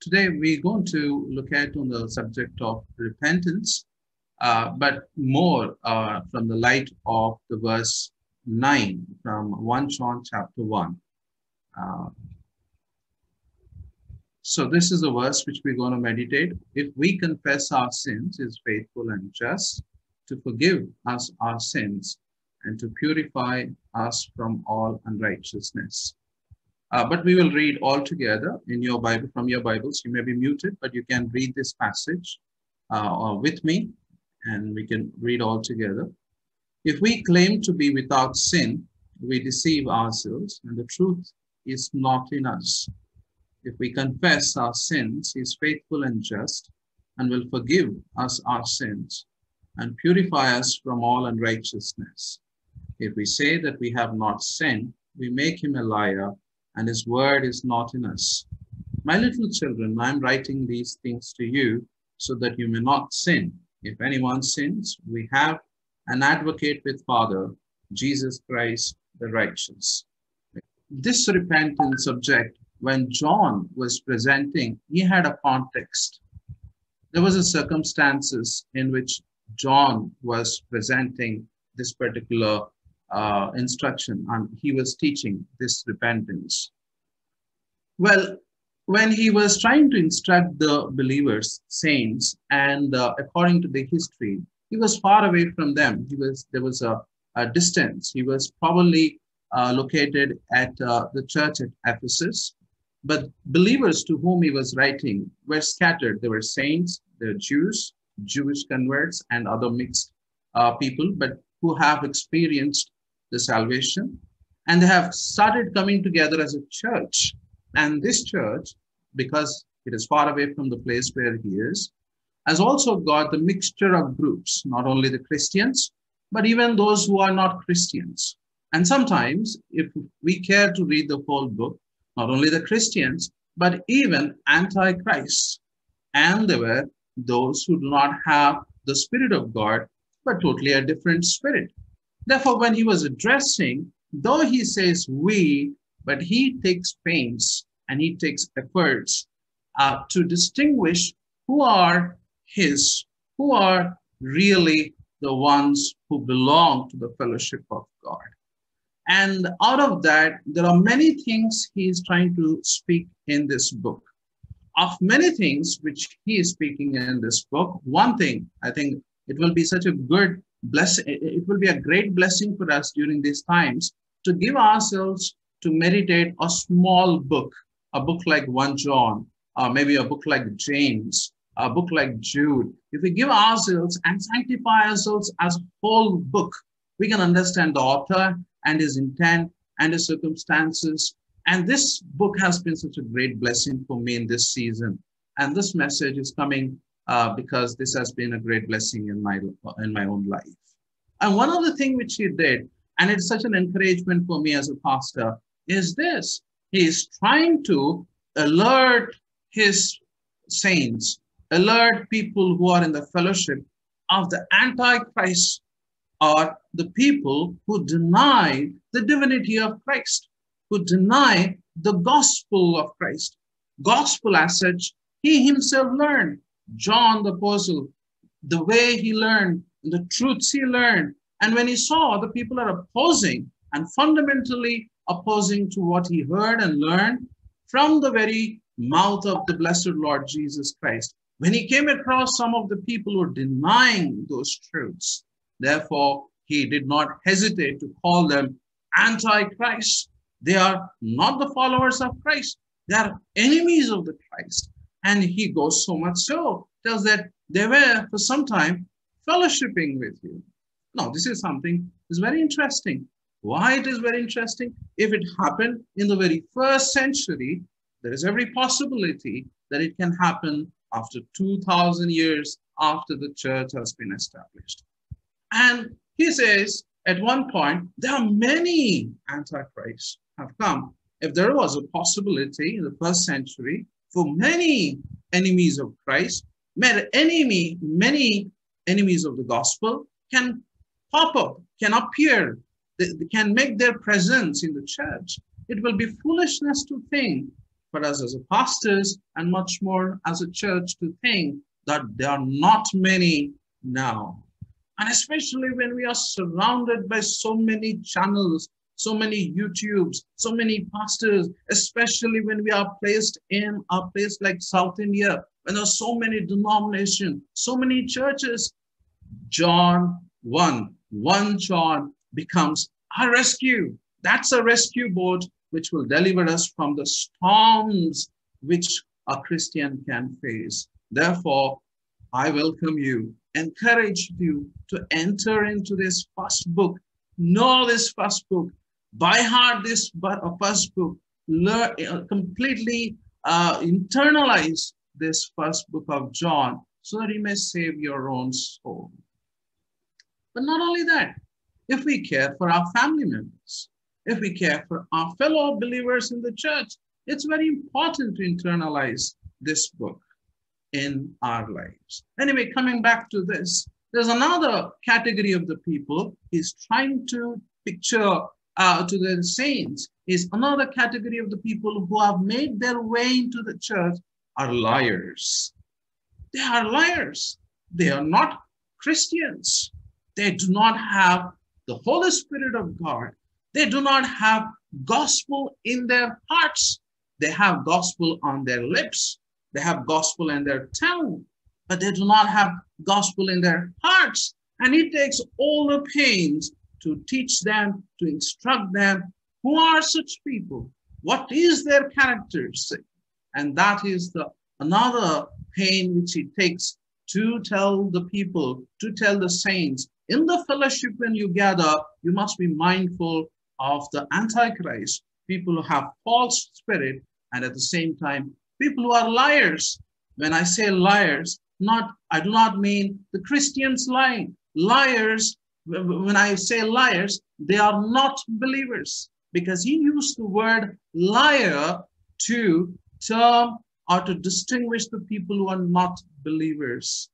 today we're going to look at on the subject of repentance, uh, but more uh, from the light of the verse 9 from 1 John chapter 1. Uh, so this is the verse which we're going to meditate. If we confess our sins, is faithful and just to forgive us our sins and to purify us from all unrighteousness. Uh, but we will read all together in your Bible, from your Bibles. You may be muted, but you can read this passage uh, with me and we can read all together. If we claim to be without sin, we deceive ourselves and the truth is not in us. If we confess our sins, he is faithful and just and will forgive us our sins and purify us from all unrighteousness. If we say that we have not sinned, we make him a liar and his word is not in us. My little children, I am writing these things to you so that you may not sin. If anyone sins, we have an advocate with Father, Jesus Christ the righteous. This repentant subject, when John was presenting, he had a context. There was a circumstances in which John was presenting this particular uh, instruction and he was teaching this repentance. Well, when he was trying to instruct the believers, saints, and uh, according to the history, he was far away from them. He was there was a, a distance. He was probably uh, located at uh, the church at Ephesus, but believers to whom he was writing were scattered. There were saints, there were Jews, Jewish converts, and other mixed uh, people, but who have experienced the salvation. And they have started coming together as a church. And this church, because it is far away from the place where he is, has also got the mixture of groups, not only the Christians, but even those who are not Christians. And sometimes, if we care to read the whole book, not only the Christians, but even antichrists. And there were those who do not have the Spirit of God, but totally a different spirit. Therefore, when he was addressing, though he says we, but he takes pains and he takes efforts uh, to distinguish who are his, who are really the ones who belong to the fellowship of God. And out of that, there are many things he is trying to speak in this book. Of many things which he is speaking in this book, one thing I think it will be such a good it will be a great blessing for us during these times to give ourselves to meditate a small book, a book like 1 John, or maybe a book like James, a book like Jude. If we give ourselves and sanctify ourselves as whole book, we can understand the author and his intent and his circumstances. And this book has been such a great blessing for me in this season. And this message is coming uh, because this has been a great blessing in my in my own life. And one other thing which he did, and it's such an encouragement for me as a pastor, is this: he is trying to alert his saints, alert people who are in the fellowship of the Antichrist are the people who deny the divinity of Christ, who deny the gospel of Christ. Gospel as such, he himself learned. John the Apostle, the way he learned, the truths he learned. And when he saw the people are opposing and fundamentally opposing to what he heard and learned from the very mouth of the blessed Lord Jesus Christ, when he came across some of the people who were denying those truths, therefore, he did not hesitate to call them antichrist. They are not the followers of Christ. They are enemies of the Christ. And he goes so much so, tells that they were for some time fellowshipping with you. Now, this is something is very interesting. Why it is very interesting? If it happened in the very first century, there is every possibility that it can happen after 2000 years after the church has been established. And he says at one point, there are many antichrists have come. If there was a possibility in the first century for many enemies of Christ, many enemy, many enemies of the gospel can pop up, can appear, they can make their presence in the church. It will be foolishness to think for us as pastors and much more as a church to think that there are not many now. And especially when we are surrounded by so many channels, so many YouTubes, so many pastors, especially when we are placed in a place like South India, when there are so many denominations, so many churches. John 1, 1 John becomes our rescue. That's a rescue boat which will deliver us from the storms which a Christian can face. Therefore, I welcome you, encourage you to enter into this first book, know this first book, by heart this uh, first book, learn, uh, completely uh, internalize this first book of John so that you may save your own soul. But not only that, if we care for our family members, if we care for our fellow believers in the church, it's very important to internalize this book in our lives. Anyway, coming back to this, there's another category of the people he's trying to picture uh, to the saints is another category of the people who have made their way into the church are liars. They are liars. They are not Christians. They do not have the Holy Spirit of God. They do not have gospel in their hearts. They have gospel on their lips, they have gospel in their tongue, but they do not have gospel in their hearts. And it takes all the pains to teach them, to instruct them. Who are such people? What is their characteristic? And that is the another pain which it takes to tell the people, to tell the saints. In the fellowship when you gather, you must be mindful of the Antichrist, people who have false spirit, and at the same time, people who are liars. When I say liars, not I do not mean the Christians lying. Liars, when I say liars, they are not believers because he used the word liar to term or to distinguish the people who are not believers.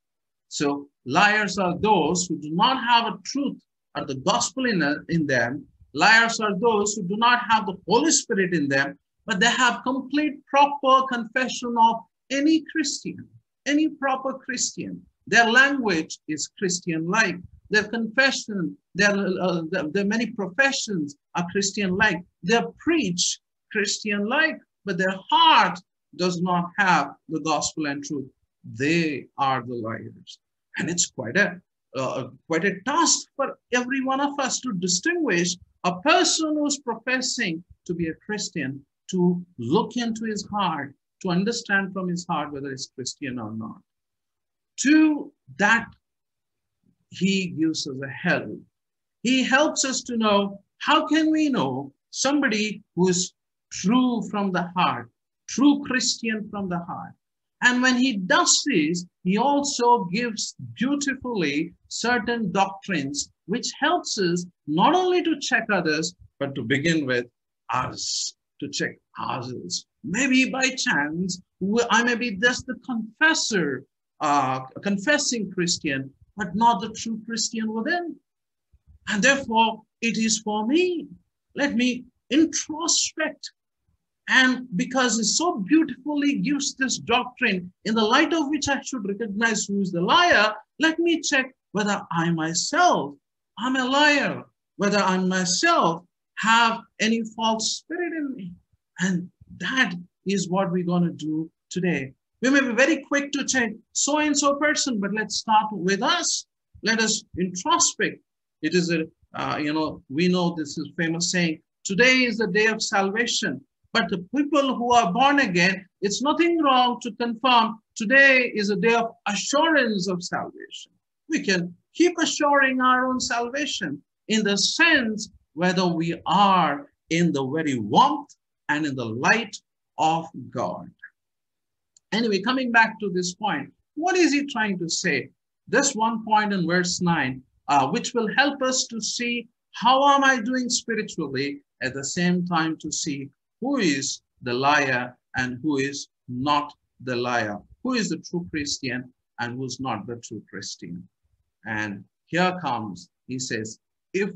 So liars are those who do not have a truth or the gospel in, in them. Liars are those who do not have the Holy Spirit in them but they have complete proper confession of any Christian, any proper Christian. Their language is Christian-like. Their confession, their, uh, their, their many professions are Christian-like. They preach Christian-like, but their heart does not have the gospel and truth. They are the liars. And it's quite a, uh, quite a task for every one of us to distinguish a person who's professing to be a Christian to look into his heart, to understand from his heart whether he's Christian or not. To that, he gives us a help. He helps us to know how can we know somebody who is true from the heart, true Christian from the heart. And when he does this, he also gives beautifully certain doctrines which helps us not only to check others, but to begin with us to check ourselves. Maybe by chance, I may be just the confessor, uh, confessing Christian, but not the true Christian within. And therefore, it is for me. Let me introspect. And because it so beautifully gives this doctrine, in the light of which I should recognize who is the liar, let me check whether I myself am a liar, whether I myself have any false spirit in me. And that is what we're going to do today. We may be very quick to say so and so person, but let's start with us. Let us introspect. It is a, uh, you know, we know this is famous saying, today is the day of salvation. But the people who are born again, it's nothing wrong to confirm today is a day of assurance of salvation. We can keep assuring our own salvation in the sense whether we are in the very warmth and in the light of God. Anyway, coming back to this point, what is he trying to say? This one point in verse 9, uh, which will help us to see how am I doing spiritually, at the same time to see who is the liar and who is not the liar, who is the true Christian and who's not the true Christian. And here comes, he says, if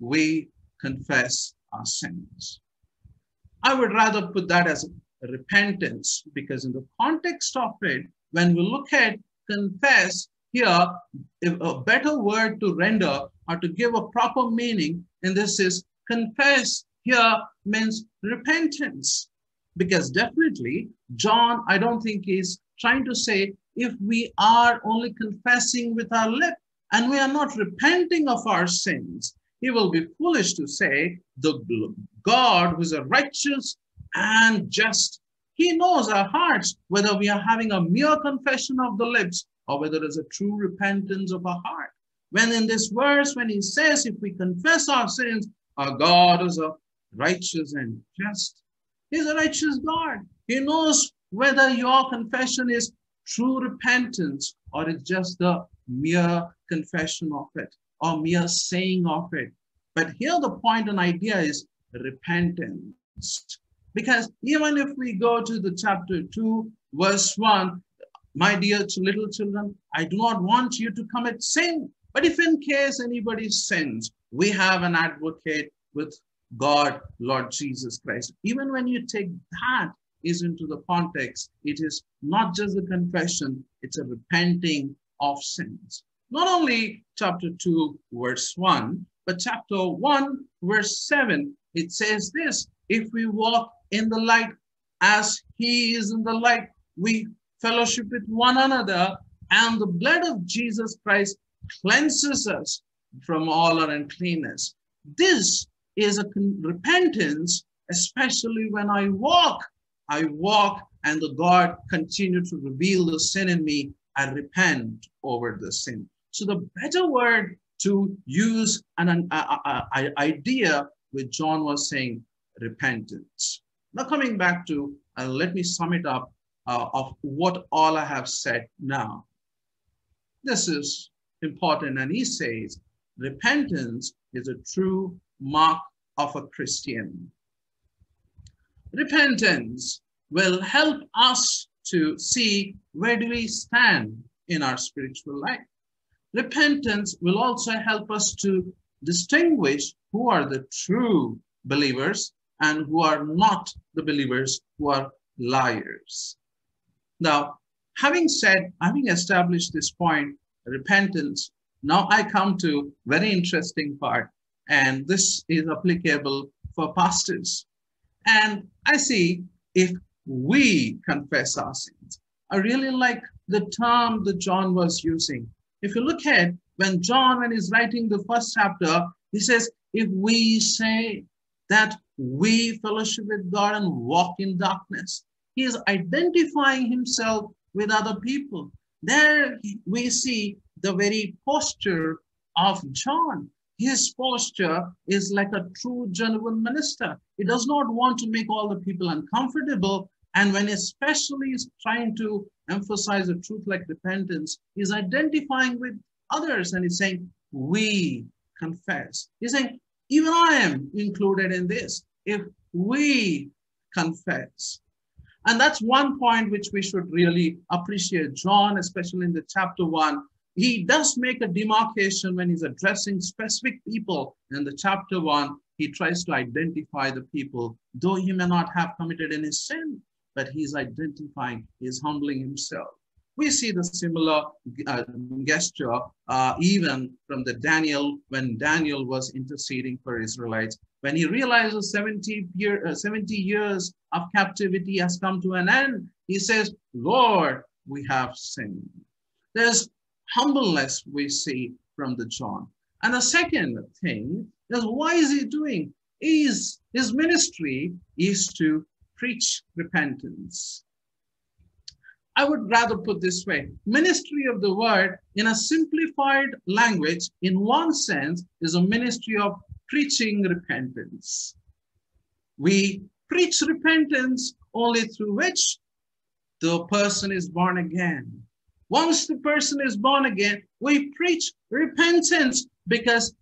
we confess our sins. I would rather put that as repentance because in the context of it, when we look at confess here, a better word to render or to give a proper meaning and this is confess here means repentance. Because definitely, John, I don't think is trying to say if we are only confessing with our lip and we are not repenting of our sins, he will be foolish to say the God who is a righteous and just. He knows our hearts, whether we are having a mere confession of the lips or whether there's a true repentance of our heart. When in this verse, when he says, if we confess our sins, our God is a righteous and just. He's a righteous God. He knows whether your confession is true repentance or it's just the mere confession of it or mere saying of it. But here the point and idea is repentance. Because even if we go to the chapter 2, verse 1, my dear little children, I do not want you to commit sin. But if in case anybody sins, we have an advocate with God, Lord Jesus Christ. Even when you take that is into the context, it is not just a confession, it's a repenting of sins. Not only chapter 2, verse 1, but chapter 1, verse 7, it says this if we walk in the light as he is in the light, we fellowship with one another, and the blood of Jesus Christ cleanses us from all our uncleanness. This is a repentance, especially when I walk. I walk and the God continue to reveal the sin in me. I repent over the sin. So the better word to use an, an idea which John was saying, repentance. Now coming back to, uh, let me sum it up uh, of what all I have said now. This is important and he says, repentance is a true mark of a Christian. Repentance will help us to see where do we stand in our spiritual life. Repentance will also help us to distinguish who are the true believers and who are not the believers who are liars. Now, having said, having established this point, repentance, now I come to very interesting part and this is applicable for pastors. And I see if we confess our sins. I really like the term that John was using. If you look at when John, when he's writing the first chapter, he says, if we say that we fellowship with God and walk in darkness, he is identifying himself with other people. There we see the very posture of John his posture is like a true, genuine minister. He does not want to make all the people uncomfortable. And when especially is trying to emphasize a truth like repentance, he's identifying with others and he's saying, we confess. He's saying, even I am included in this. If we confess. And that's one point which we should really appreciate. John, especially in the chapter one, he does make a demarcation when he's addressing specific people. In the chapter one, he tries to identify the people, though he may not have committed any sin, but he's identifying, he's humbling himself. We see the similar uh, gesture uh, even from the Daniel, when Daniel was interceding for Israelites. When he realizes 70, year, uh, 70 years of captivity has come to an end, he says, Lord, we have sinned. There's humbleness we see from the John. And the second thing is why is he doing? Is his ministry is to preach repentance. I would rather put this way ministry of the word in a simplified language, in one sense, is a ministry of preaching repentance. We preach repentance only through which the person is born again. Once the person is born again, we preach repentance because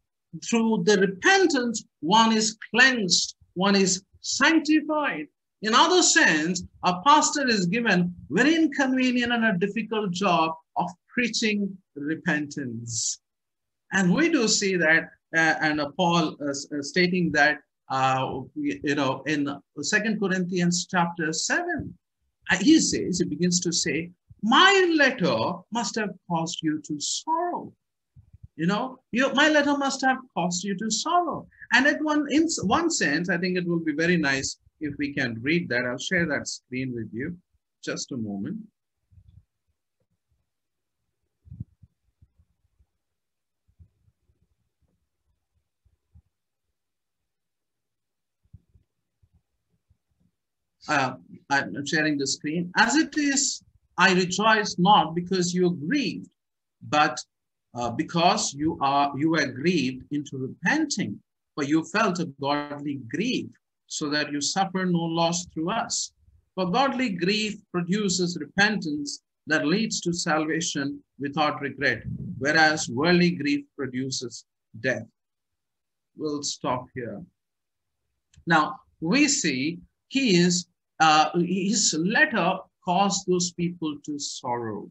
through the repentance, one is cleansed, one is sanctified. In other sense, a pastor is given very inconvenient and a difficult job of preaching repentance. And we do see that, uh, and uh, Paul uh, uh stating that uh, you know, in Second Corinthians chapter 7, uh, he says, he begins to say, my letter must have caused you to sorrow. You know, you, my letter must have caused you to sorrow. And at one, in one sense, I think it will be very nice if we can read that. I'll share that screen with you. Just a moment. uh, I'm sharing the screen. As it is, I rejoice not because you grieved, but uh, because you are you are grieved into repenting, for you felt a godly grief, so that you suffer no loss through us. For godly grief produces repentance that leads to salvation without regret, whereas worldly grief produces death. We'll stop here. Now, we see he is uh, his letter caused those people to sorrow.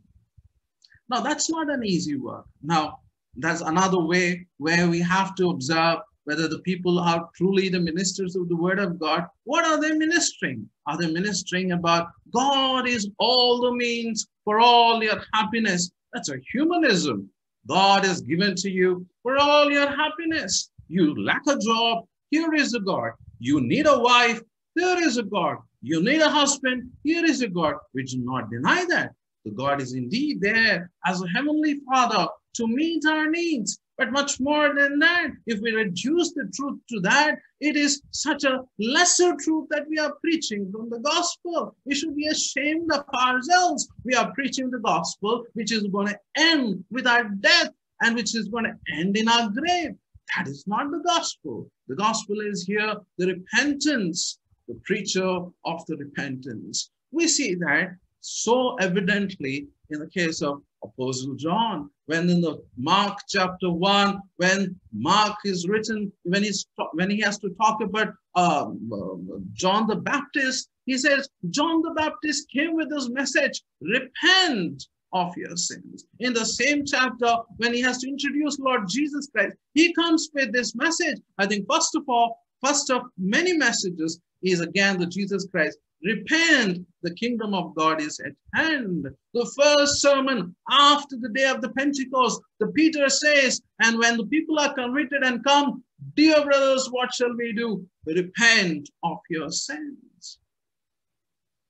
Now, that's not an easy work. Now, that's another way where we have to observe whether the people are truly the ministers of the word of God. What are they ministering? Are they ministering about God is all the means for all your happiness? That's a humanism. God is given to you for all your happiness. You lack a job, here is a God. You need a wife, there is a God. You need a husband. Here is a God. We do not deny that. The God is indeed there as a heavenly Father to meet our needs. But much more than that, if we reduce the truth to that, it is such a lesser truth that we are preaching from the gospel. We should be ashamed of ourselves. We are preaching the gospel, which is going to end with our death and which is going to end in our grave. That is not the gospel. The gospel is here the repentance the preacher of the repentance. We see that so evidently in the case of Apostle John, when in the Mark chapter 1, when Mark is written, when he's when he has to talk about um, uh, John the Baptist, he says, John the Baptist came with this message, repent of your sins. In the same chapter, when he has to introduce Lord Jesus Christ, he comes with this message. I think, first of all, first of many messages, is again the Jesus Christ. Repent, the kingdom of God is at hand. The first sermon after the day of the Pentecost, the Peter says, and when the people are converted and come, dear brothers, what shall we do? Repent of your sins.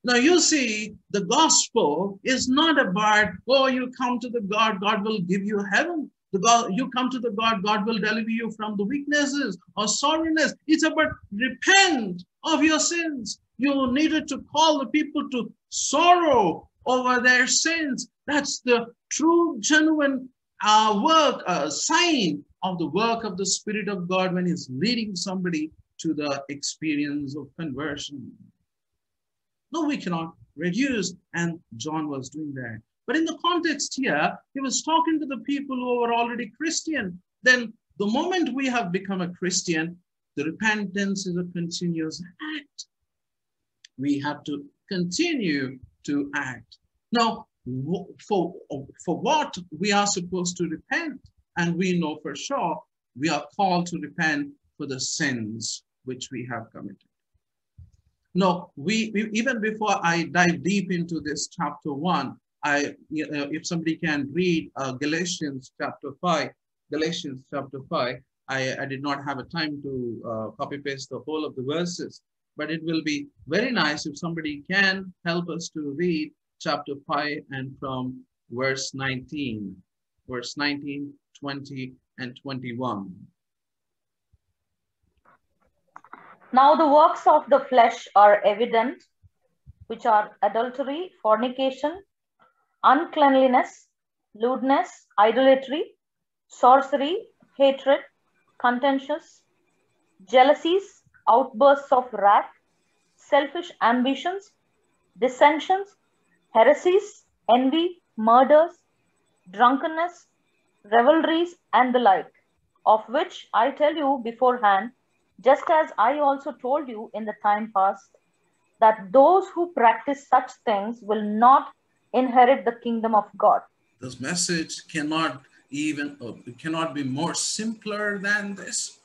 Now you see, the gospel is not about, oh, you come to the God, God will give you heaven. The God, you come to the God, God will deliver you from the weaknesses or sorrowness. It's about repent of your sins. You needed to call the people to sorrow over their sins. That's the true, genuine uh, work, uh, sign of the work of the Spirit of God when He's leading somebody to the experience of conversion. No, we cannot reduce, and John was doing that. But in the context here, he was talking to the people who were already Christian. Then the moment we have become a Christian, the repentance is a continuous act. We have to continue to act. Now, for, for what we are supposed to repent, and we know for sure we are called to repent for the sins which we have committed. No, we, we, even before I dive deep into this chapter one, I, you know, if somebody can read uh, Galatians chapter 5, Galatians chapter 5, I, I did not have a time to uh, copy paste the whole of the verses, but it will be very nice if somebody can help us to read chapter 5 and from verse 19, verse 19, 20, and 21. Now the works of the flesh are evident, which are adultery, fornication, uncleanliness, lewdness, idolatry, sorcery, hatred, contentious, jealousies, outbursts of wrath, selfish ambitions, dissensions, heresies, envy, murders, drunkenness, revelries, and the like, of which I tell you beforehand, just as I also told you in the time past, that those who practice such things will not inherit the kingdom of God. This message cannot even, uh, cannot be more simpler than this.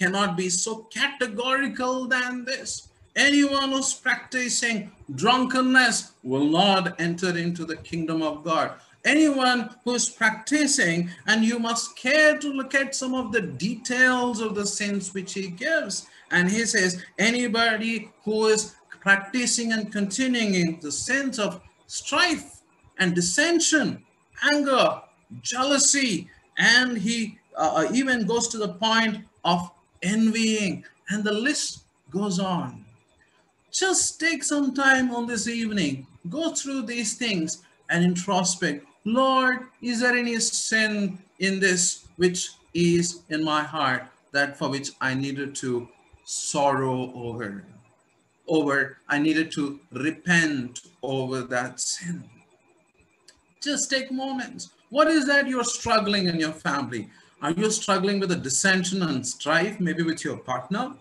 cannot be so categorical than this. Anyone who's practicing drunkenness will not enter into the kingdom of God. Anyone who's practicing, and you must care to look at some of the details of the sins which he gives. And he says, anybody who is practicing and continuing in the sins of strife and dissension, anger, jealousy, and he uh, even goes to the point of envying, and the list goes on. Just take some time on this evening, go through these things and introspect. Lord, is there any sin in this which is in my heart that for which I needed to sorrow over? Over, I needed to repent over that sin. Just take moments. What is that you're struggling in your family? Are you struggling with a dissension and strife, maybe with your partner?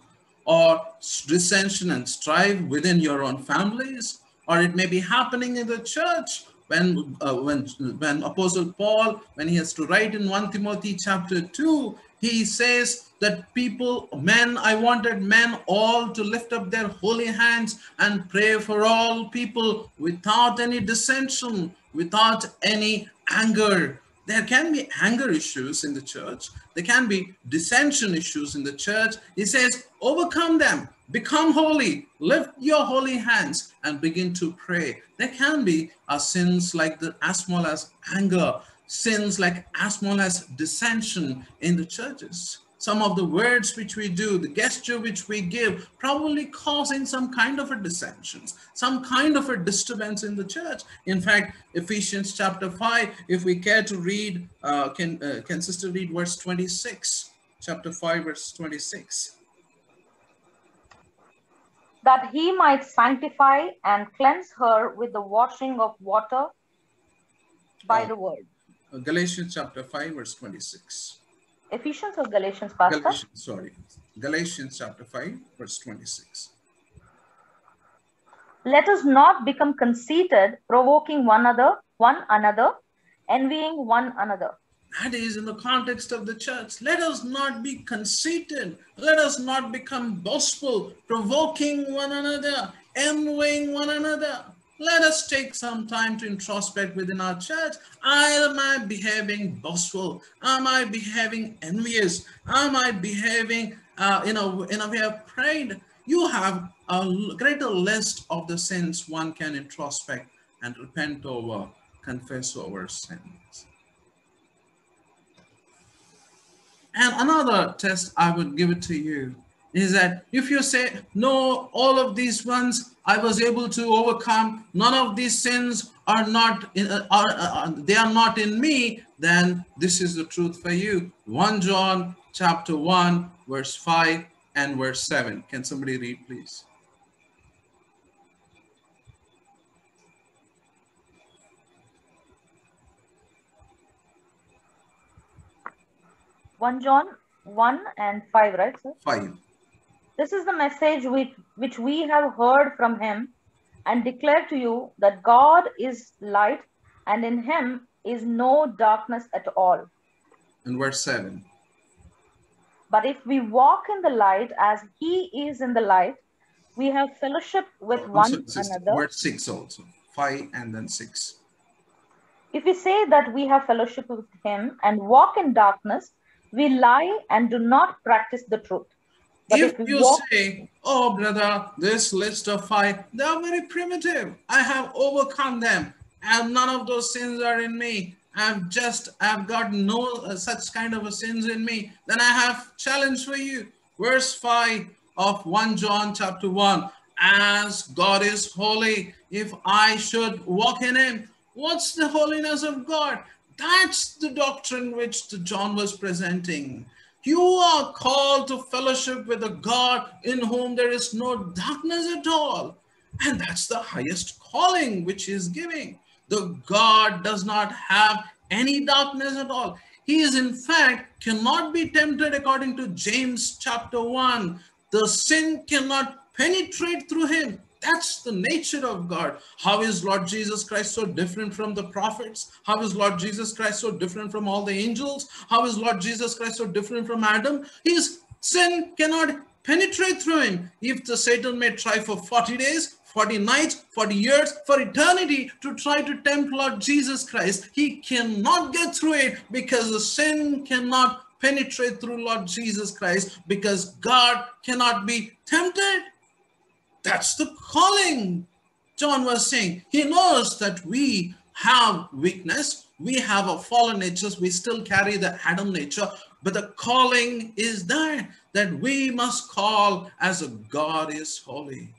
or dissension and strife within your own families, or it may be happening in the church when uh, when when Apostle Paul, when he has to write in 1 Timothy chapter 2, he says that people, men, I wanted men all to lift up their holy hands and pray for all people without any dissension, without any anger, there can be anger issues in the church. There can be dissension issues in the church. He says, overcome them, become holy, lift your holy hands and begin to pray. There can be sins like the as small as anger, sins like as small as dissension in the churches some of the words which we do, the gesture which we give, probably causing some kind of a dissension, some kind of a disturbance in the church. In fact, Ephesians chapter 5, if we care to read, uh, can, uh, can sister read verse 26, chapter 5, verse 26. That he might sanctify and cleanse her with the washing of water by Oh. the word. Galatians chapter 5, verse 26. Ephesians or Galatians, Pastor? Galatians, sorry. Galatians chapter 5, verse 26. Let us not become conceited, provoking one another, one another, envying one another. That is in the context of the church. Let us not be conceited. Let us not become boastful, provoking one another, envying one another. Let us take some time to introspect within our church. Am I behaving boastful? Am I behaving envious? Am I behaving uh, in, a, in a way of pride? You have a greater list of the sins one can introspect and repent over, confess over sins. And another test I would give it to you is that if you say, no, all of these ones I was able to overcome, none of these sins are not, in, uh, are, uh, they are not in me, then this is the truth for you. 1 John chapter 1, verse 5 and verse 7. Can somebody read, please? 1 John 1 and 5, right, sir? 5. This is the message which, which we have heard from him and declare to you that God is light and in him is no darkness at all. And verse 7. But if we walk in the light as he is in the light, we have fellowship with Oh, one another. Verse 6 also. 5 and then 6. If we say that we have fellowship with him and walk in darkness, we lie and do not practice the truth. But if if you say, oh, brother, this list of five, they are very primitive. I have overcome them, and none of those sins are in me. I've just, I've got no uh, such kind of a sins in me. Then I have challenge for you. Verse 5 of 1 John chapter 1. As God is holy, if I should walk in him, what's the holiness of God? That's the doctrine which the John was presenting. You are called to fellowship with a God in whom there is no darkness at all. And that's the highest calling which he is giving. The God does not have any darkness at all. He is, in fact, cannot be tempted according to James chapter 1. The sin cannot penetrate through him. That's the nature of God. How is Lord Jesus Christ so different from the prophets? How is Lord Jesus Christ so different from all the angels? How is Lord Jesus Christ so different from Adam? His Sin cannot penetrate through him. If the Satan may try for 40 days, 40 nights, 40 years, for eternity to try to tempt Lord Jesus Christ, he cannot get through it because the sin cannot penetrate through Lord Jesus Christ because God cannot be tempted. That's the calling. John was saying, he knows that we have weakness, we have a fallen nature, we still carry the Adam nature, but the calling is there that we must call as a God is holy.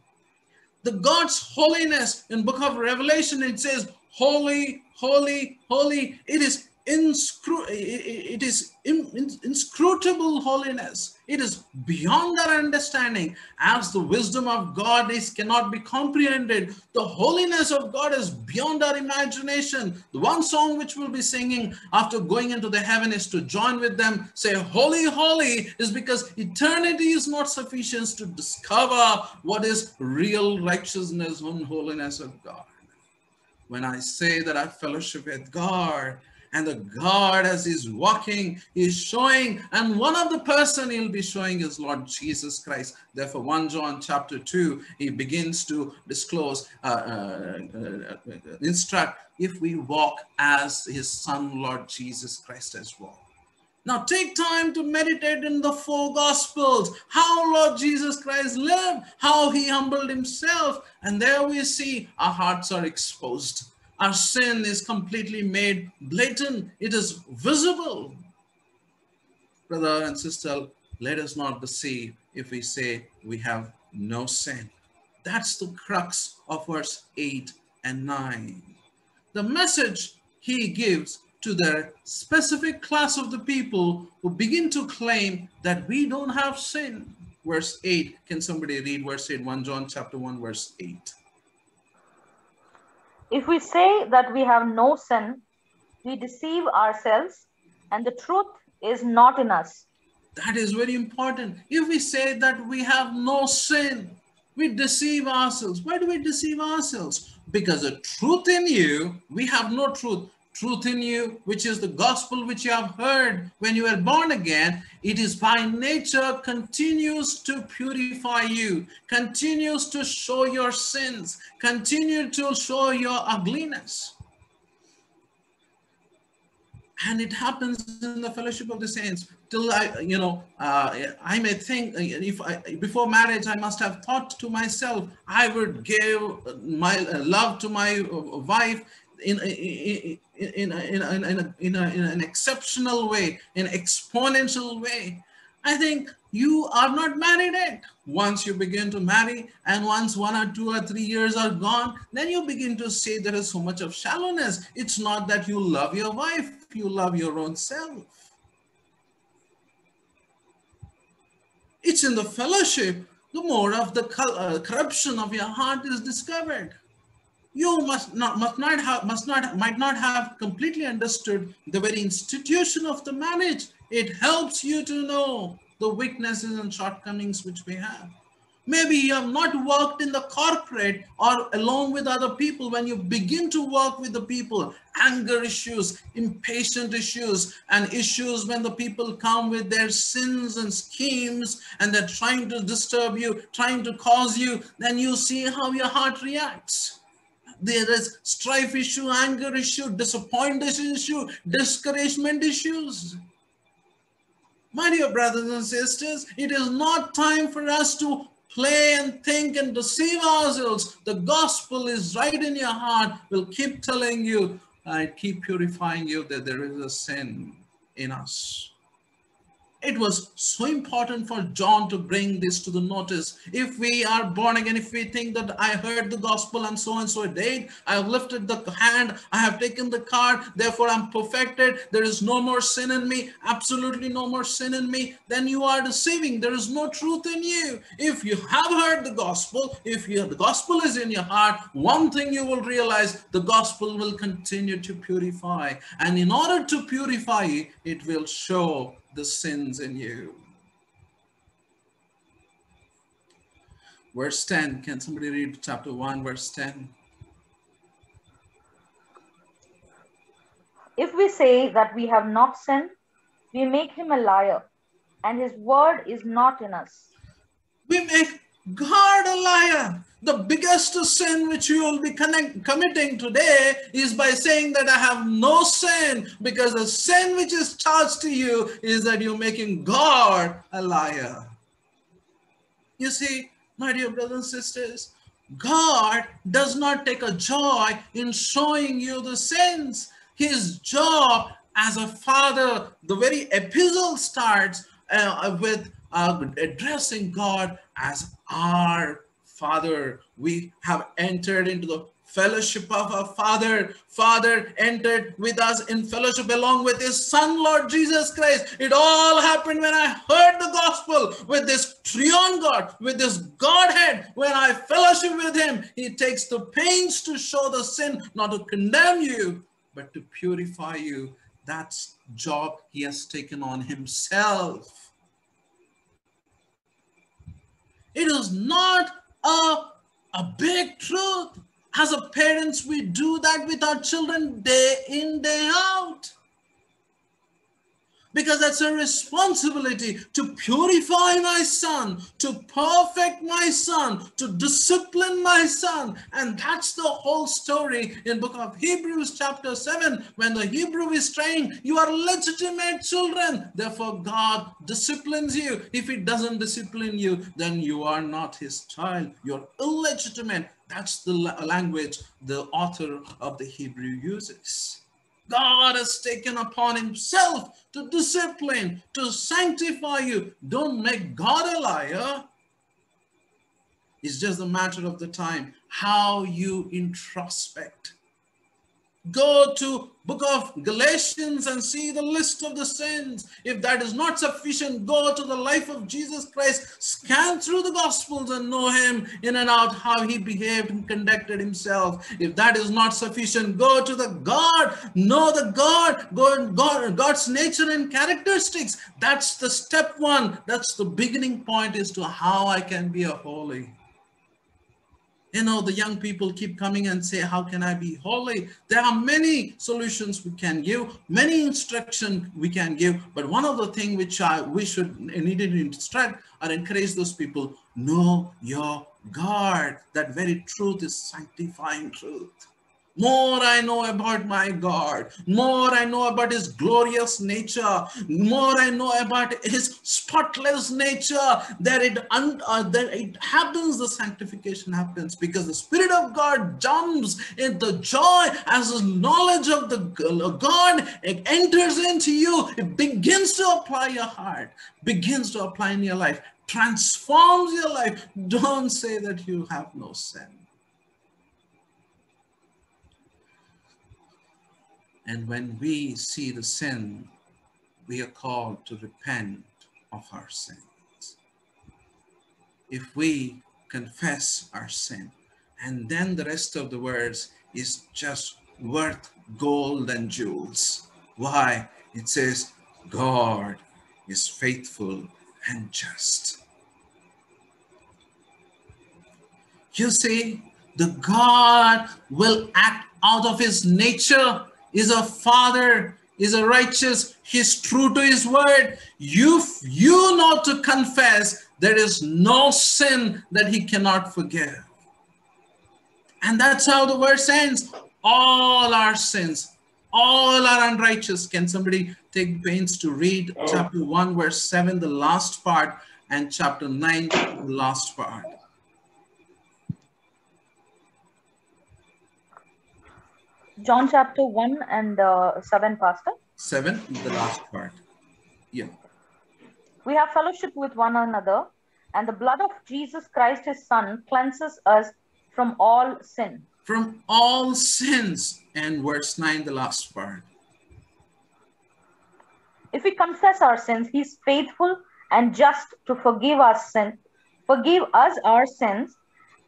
The God's holiness in book of Revelation, it says, holy, holy, holy. It is inscru- it is inscrutable holiness. It is beyond our understanding. As the wisdom of God is cannot be comprehended, the holiness of God is beyond our imagination. The one song which we'll be singing after going into the heaven is to join with them, say, Holy, holy, is because eternity is not sufficient to discover what is real righteousness and holiness of God. When I say that I fellowship with God, and the God as he's walking is showing and one of the person he'll be showing is Lord Jesus Christ. Therefore 1 John chapter 2 he begins to disclose uh, uh, uh, instruct if we walk as his son Lord Jesus Christ has walked. Now take time to meditate in the four gospels, how Lord Jesus Christ lived, how he humbled himself. And there we see our hearts are exposed our sin is completely made blatant, it is visible. Brother and sister, let us not deceive if we say we have no sin. That's the crux of verse 8 and 9. The message he gives to the specific class of the people who begin to claim that we don't have sin. Verse 8. Can somebody read verse 8? 1 John chapter 1, verse 8. If we say that we have no sin, we deceive ourselves and the truth is not in us. That is very important. If we say that we have no sin, we deceive ourselves. Why do we deceive ourselves? Because the truth in you, we have no truth truth in you, which is the gospel which you have heard when you were born again, it is by nature continues to purify you, continues to show your sins, continue to show your ugliness. And it happens in the fellowship of the saints. Till I, you know, uh, I may think uh, if I, before marriage, I must have thought to myself, I would give my love to my wife in, in, in, in, in, in, a, in, a, in an exceptional way, in exponential way. I think you are not married yet. Once you begin to marry and once one or two or three years are gone, then you begin to say there is so much of shallowness. It's not that you love your wife, you love your own self. It's in the fellowship, the more of the uh, corruption of your heart is discovered you must not must not have must not might not have completely understood the very institution of the marriage. It helps you to know the weaknesses and shortcomings which we have. Maybe you have not worked in the corporate or along with other people. When you begin to work with the people anger issues impatient issues and issues when the people come with their sins and schemes and they're trying to disturb you trying to cause you then you see how your heart reacts there is strife issue, anger issue, disappointment issue, discouragement issues. My dear brothers and sisters, it is not time for us to play and think and deceive ourselves. The gospel is right in your heart. Will keep telling you, I keep purifying you that there is a sin in us. It was so important for John to bring this to the notice. If we are born again, if we think that I heard the gospel and so and so a date, I have lifted the hand, I have taken the card, therefore I'm perfected, there is no more sin in me, absolutely no more sin in me, then you are deceiving. There is no truth in you. If you have heard the gospel, if you, the gospel is in your heart, one thing you will realize the gospel will continue to purify. And in order to purify, it will show the sins in you. Verse 10, can somebody read chapter 1, verse 10? If we say that we have not sinned, we make him a liar, and his word is not in us. We make God a liar. The biggest sin which you will be connect, committing today is by saying that I have no sin, because the sin which is charged to you is that you're making God a liar. You see, my dear brothers and sisters, God does not take a joy in showing you the sins. His job as a father, the very epistle starts uh, with uh, addressing God as our Father. We have entered into the fellowship of our Father. Father entered with us in fellowship along with His Son, Lord Jesus Christ. It all happened when I heard the gospel with this triune God, with this Godhead. When I fellowship with Him, He takes the pains to show the sin, not to condemn you, but to purify you. That's job He has taken on Himself. It is not a, a big truth. As a parents, we do that with our children day in, day out because that's a responsibility to purify my son, to perfect my son, to discipline my son. And that's the whole story in book of Hebrews chapter 7 when the Hebrew is saying you are legitimate children. Therefore God disciplines you. If he doesn't discipline you, then you are not his child. You're illegitimate. That's the language the author of the Hebrew uses. God has taken upon himself to discipline, to sanctify you. Don't make God a liar. It's just a matter of the time how you introspect Go to book of Galatians and see the list of the sins. If that is not sufficient, go to the life of Jesus Christ, scan through the gospels and know him in and out, how he behaved and conducted himself. If that is not sufficient, go to the God, know the God, God, God God's nature and characteristics. That's the step one. That's the beginning point as to how I can be a holy you know the young people keep coming and say how can i be holy? There are many solutions we can give many instruction we can give but one of the thing which i we should need to instruct or encourage those people know your god. That very truth is sanctifying truth more I know about my God, more I know about his glorious nature, more I know about his spotless nature, that it, uh, that it happens, the sanctification happens because the Spirit of God jumps in the joy as the knowledge of the God it enters into you. It begins to apply your heart, begins to apply in your life, transforms your life. Don't say that you have no sin And when we see the sin, we are called to repent of our sins. If we confess our sin, and then the rest of the words is just worth gold and jewels. Why? It says, God is faithful and just. You see, the God will act out of his nature is a father, is a righteous, he's true to his word. You, you know to confess there is no sin that he cannot forgive. And that's how the verse ends. All our sins, all our unrighteous. Can somebody take pains to read oh. chapter 1, verse 7, the last part, and chapter 9, the last part? John chapter 1 and uh, 7, Pastor. 7, the last part. Yeah. We have fellowship with one another, and the blood of Jesus Christ, his Son, cleanses us from all sin. From all sins. And verse 9, the last part. If we confess our sins, he is faithful and just to forgive our sin, forgive us our sins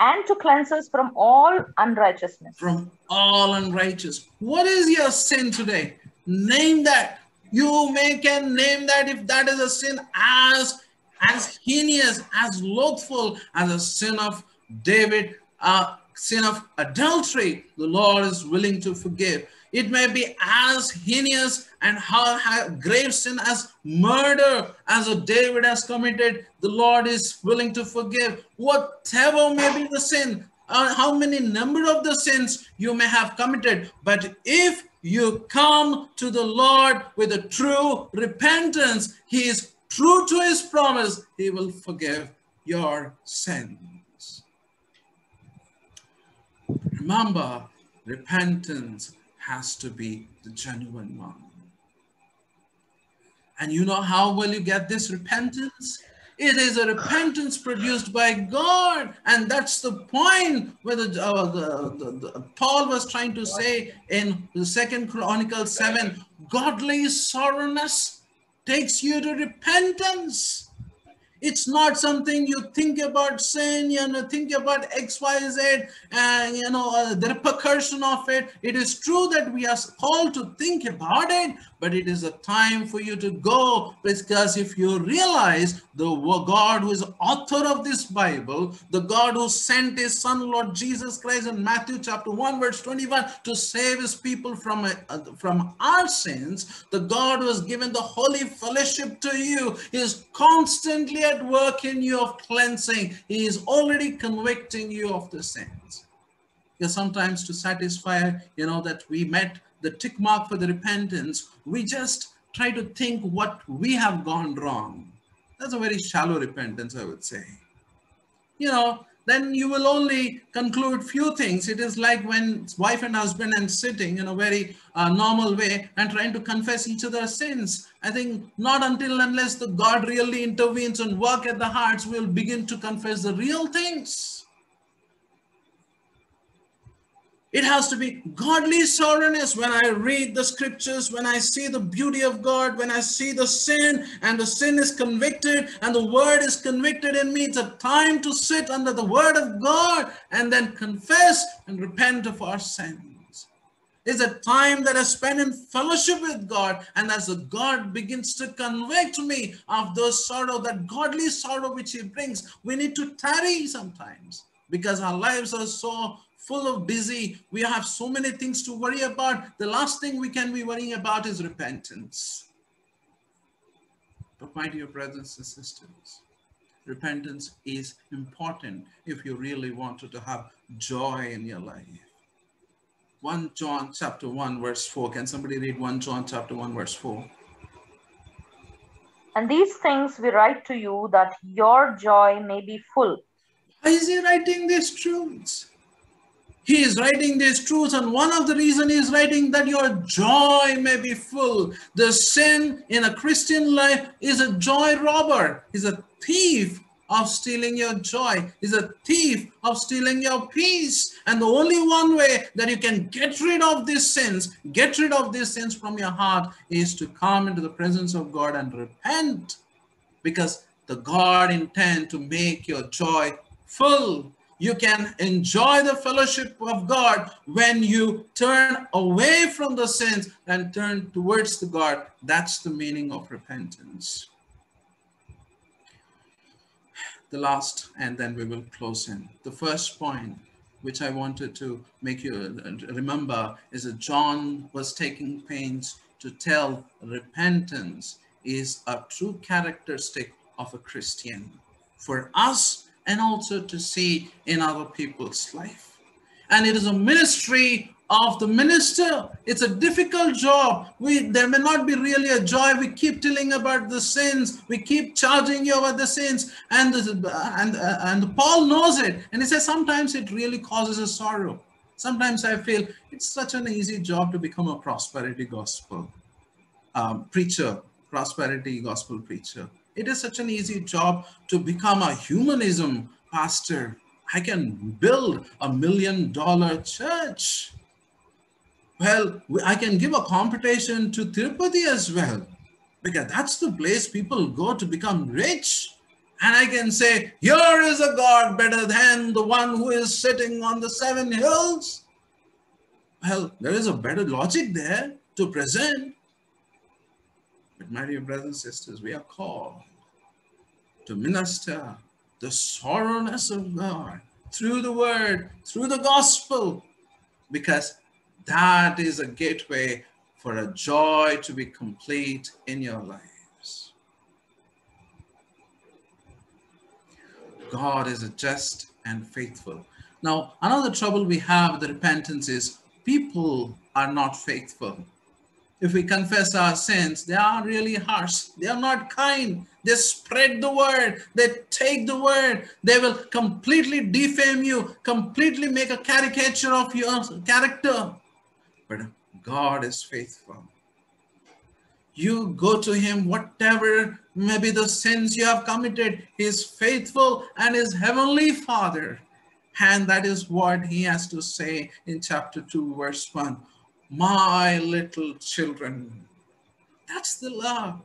and to cleanse us from all unrighteousness. From all unrighteous. What is your sin today? Name that. You may can name that if that is a sin as as heinous, as loathful as a sin of David. a sin of adultery, the Lord is willing to forgive. It may be as heinous and how, grave sin as murder, as a David has committed. The Lord is willing to forgive. Whatever may be the sin, uh, how many number of the sins you may have committed. But if you come to the Lord with a true repentance, He is true to His promise, He will forgive your sins. Remember, repentance has to be the genuine one. And you know how will you get this repentance? It is a repentance produced by God. And that's the point where the, uh, the, the, the, Paul was trying to say in the second Chronicle 7, godly sorrowness takes you to repentance. It's not something you think about sin, you know, think about X, Y, Z, and you know, uh, the repercussion of it. It is true that we are called to think about it, but it is a time for you to go because if you realize the God who is author of this Bible, the God who sent his son, Lord Jesus Christ in Matthew chapter 1, verse 21 to save his people from, uh, from our sins, the God who has given the holy fellowship to you is constantly work in you of cleansing. He is already convicting you of the sins. Because sometimes to satisfy, you know, that we met the tick mark for the repentance, we just try to think what we have gone wrong. That's a very shallow repentance, I would say. You know, then you will only conclude few things. It is like when wife and husband and sitting in a very uh, normal way and trying to confess each other's sins. I think not until unless the God really intervenes and work at the hearts, we'll begin to confess the real things. It has to be godly sorrowness when I read the scriptures, when I see the beauty of God, when I see the sin and the sin is convicted and the word is convicted in me. It's a time to sit under the word of God and then confess and repent of our sins. It's a time that I spend in fellowship with God. And as the God begins to convict me of those sorrow, that godly sorrow which He brings, we need to tarry sometimes because our lives are so full of busy. We have so many things to worry about. The last thing we can be worrying about is repentance. But my dear brothers and sisters, repentance is important if you really wanted to have joy in your life. 1 John chapter 1 verse 4. Can somebody read 1 John chapter 1 verse 4? And these things we write to you that your joy may be full. Why is he writing these truths? He is writing these truths, and one of the reason he is writing that your joy may be full. The sin in a Christian life is a joy robber, is a thief of stealing your joy, is a thief of stealing your peace. And the only one way that you can get rid of these sins, get rid of these sins from your heart, is to come into the presence of God and repent. Because the God intend to make your joy full you can enjoy the fellowship of God when you turn away from the sins and turn towards the God. That's the meaning of repentance. The last, and then we will close in. The first point, which I wanted to make you remember, is that John was taking pains to tell repentance is a true characteristic of a Christian. For us, and also to see in other people's life. And it is a ministry of the minister. It's a difficult job. We there may not be really a joy. We keep telling about the sins. We keep charging you about the sins, and the, and uh, and Paul knows it. And he says sometimes it really causes a sorrow. Sometimes I feel it's such an easy job to become a prosperity gospel um, preacher, prosperity gospel preacher. It is such an easy job to become a humanism pastor. I can build a million dollar church. Well, I can give a competition to Tirupati as well, because that's the place people go to become rich. And I can say, here is a God better than the one who is sitting on the seven hills. Well, there is a better logic there to present. But my dear brothers and sisters, we are called to minister the sorrowness of God through the word, through the gospel, because that is a gateway for a joy to be complete in your lives. God is a just and faithful. Now, another trouble we have with repentance is people are not faithful. If we confess our sins, they are really harsh. They are not kind. They spread the word. They take the word. They will completely defame you, completely make a caricature of your character. But God is faithful. You go to Him, whatever may be the sins you have committed, He is faithful and His Heavenly Father. And that is what He has to say in chapter 2, verse 1 My little children. That's the love.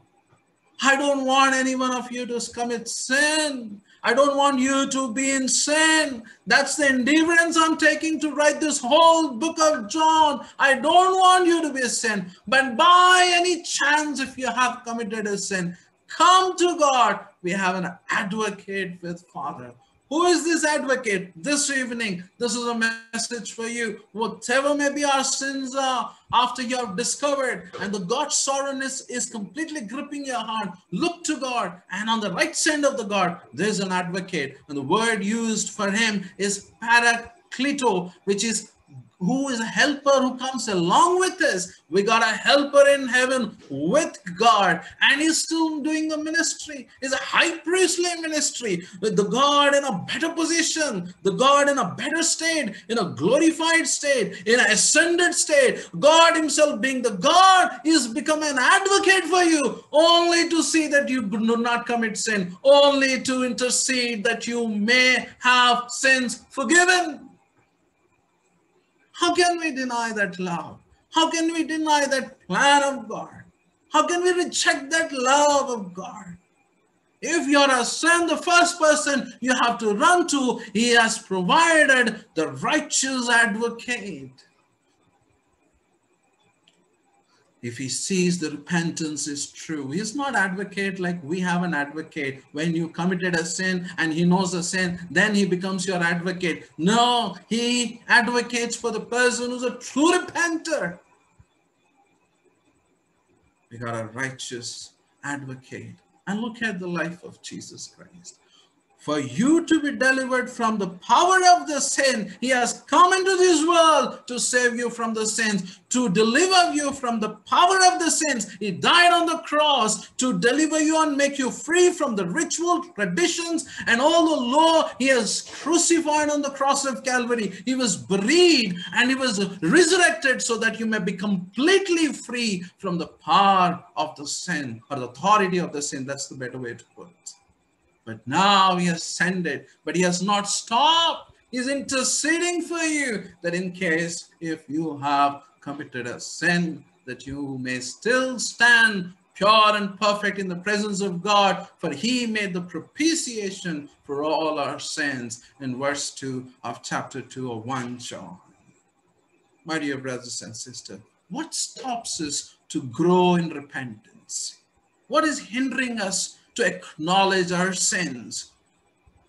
I don't want any one of you to commit sin. I don't want you to be in sin. That's the indifference I'm taking to write this whole book of John. I don't want you to be a sin. But by any chance, if you have committed a sin, come to God. We have an advocate with Father who is this advocate this evening? This is a message for you. Whatever may be our sins are after you have discovered and the God sorrowness is completely gripping your heart, look to God. And on the right side of the God, there's an advocate. And the word used for him is paraklito, which is who is a helper who comes along with us. We got a helper in heaven with God, and he's still doing the ministry. He's a high priestly ministry with the God in a better position, the God in a better state, in a glorified state, in an ascended state. God Himself being the God is become an advocate for you, only to see that you do not commit sin, only to intercede that you may have sins forgiven. How can we deny that love? How can we deny that plan of God? How can we reject that love of God? If you're a son, the first person you have to run to, he has provided the righteous advocate. If he sees the repentance is true. He's not advocate like we have an advocate. When you committed a sin and he knows the sin then he becomes your advocate. No he advocates for the person who's a true repenter. We got a righteous advocate. And look at the life of jesus christ for you to be delivered from the power of the sin. He has come into this world to save you from the sins, to deliver you from the power of the sins. He died on the cross to deliver you and make you free from the ritual traditions and all the law. He has crucified on the cross of Calvary. He was buried and he was resurrected so that you may be completely free from the power of the sin or the authority of the sin. That's the better way to put it. But now he ascended, but he has not stopped. He's interceding for you that in case if you have committed a sin, that you may still stand pure and perfect in the presence of God, for he made the propitiation for all our sins in verse 2 of chapter 2 of 1 John. My dear brothers and sisters, what stops us to grow in repentance? What is hindering us to acknowledge our sins.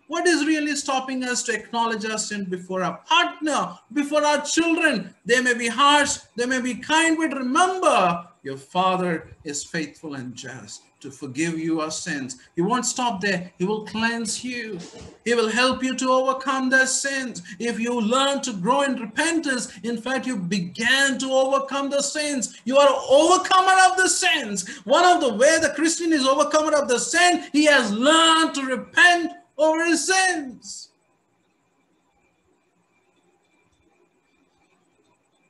What is really stopping us to acknowledge our sin before our partner, before our children? They may be harsh, they may be kind, but remember, your Father is faithful and just to forgive you our sins. He won't stop there. He will cleanse you. He will help you to overcome their sins. If you learn to grow in repentance, in fact, you began to overcome the sins. You are overcomer of the sins. One of the way the Christian is overcomer of the sin, he has learned to repent over his sins.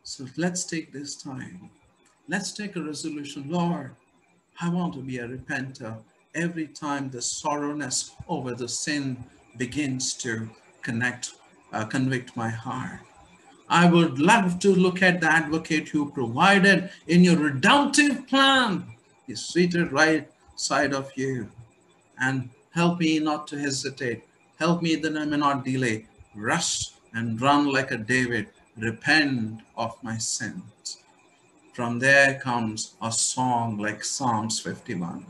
So let's take this time. Let's take a resolution. Lord, I want to be a repenter every time the sorrowness over the sin begins to connect, uh, convict my heart. I would love to look at the advocate you provided in your redemptive plan. He's seated right side of you. And help me not to hesitate. Help me that I may not delay. Rush and run like a David. Repent of my sins. From there comes a song like Psalms 51.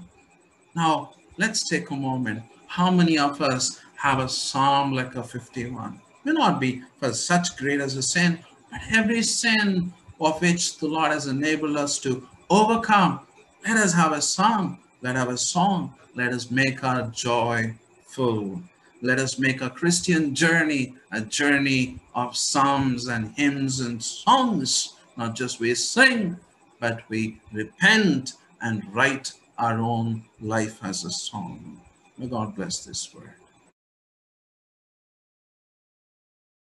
Now, let's take a moment. How many of us have a psalm like a 51? may not be for such great as a sin, but every sin of which the Lord has enabled us to overcome. Let us have a song. Let us have a song. Let us make our joy full. Let us make a Christian journey a journey of psalms and hymns and songs. Not just we sing, but we repent and write our own life as a song. May God bless this word.